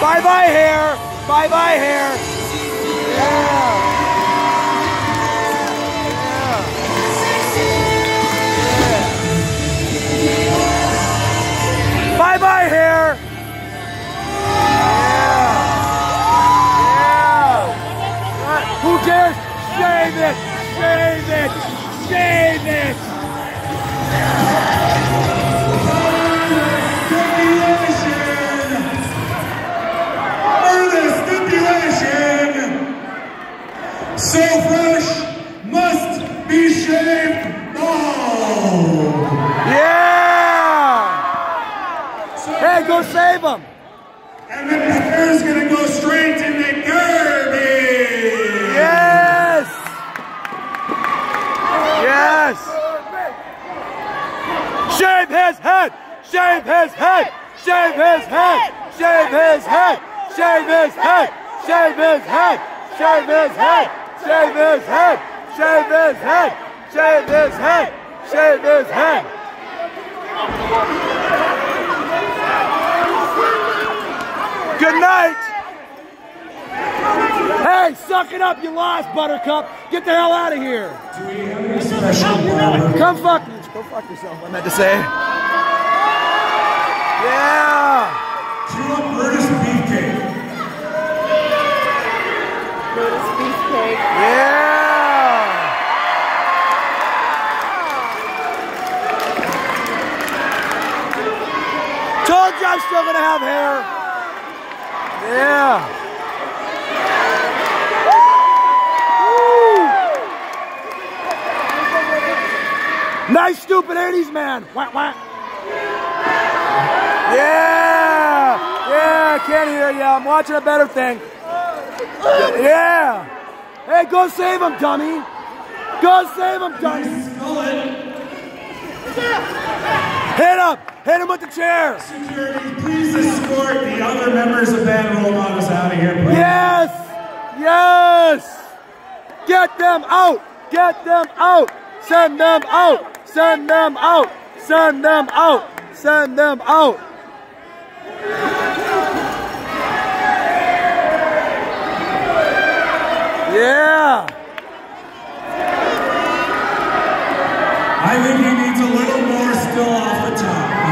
Bye bye hair. Bye bye hair. Yeah. Bye bye hair. Yeah. Yeah. Who cares? Shave it. Shave it. Shave it. Must be shaved bald. Yeah. Hey, go save him. And the hair's gonna go straight in the garbage. Yes. Yes. Shave his head. Shave his head. Shave his head. Shave his head. Shave his head. Shave his head. Shave his head. Shave his head. Shave his head. Shave his head. Shave his head. Good night. Hey, suck it up, you lost, Buttercup. Get the hell out of here. Come fuck. Go fuck yourself, I meant to say. Yeah. Told you I'm still gonna have hair. Yeah. Nice stupid 80s man. Wah, wah. Yeah. Yeah, can't hear you. I'm watching a better thing. Yeah. Hey, go save him, dummy. Go save him, dummy. Hit him. Hit him with the chair. Security, please escort the other members of Band Role Models out of here, please. Yes. Yes. Get them out. Get them out. Send them out. Send them out. Send them out. Send them out. Yeah. I think he needs a little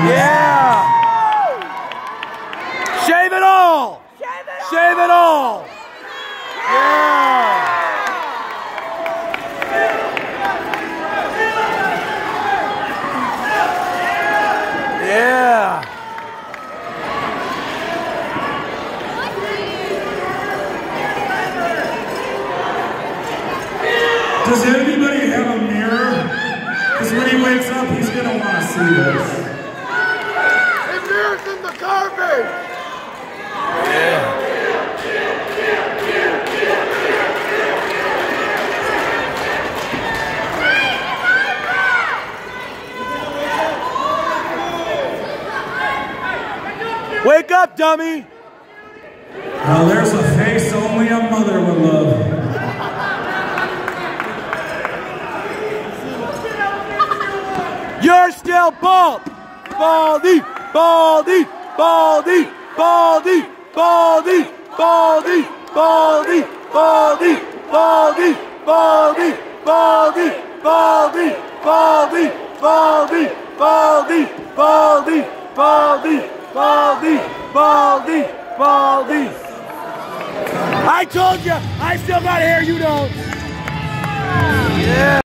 Yeah. Shave it all. Shave it all. Yeah. Yeah. Does anybody have a mirror? Because when he wakes up, he's going to want to see this. The in the garbage. Wake up, dummy! Now there's a face only a mother would love. You're still bald! Baldy! Baldy! Baldy! Baldy! Baldy! Baldy! Baldy! Baldy! Baldy! Baldy! Baldy! Baldy! Baldy! Baldy! Baldy! Baldy! Baldy! Baldy! Baldy! Baldy! I told you, I still got hair, you don't. Yeah.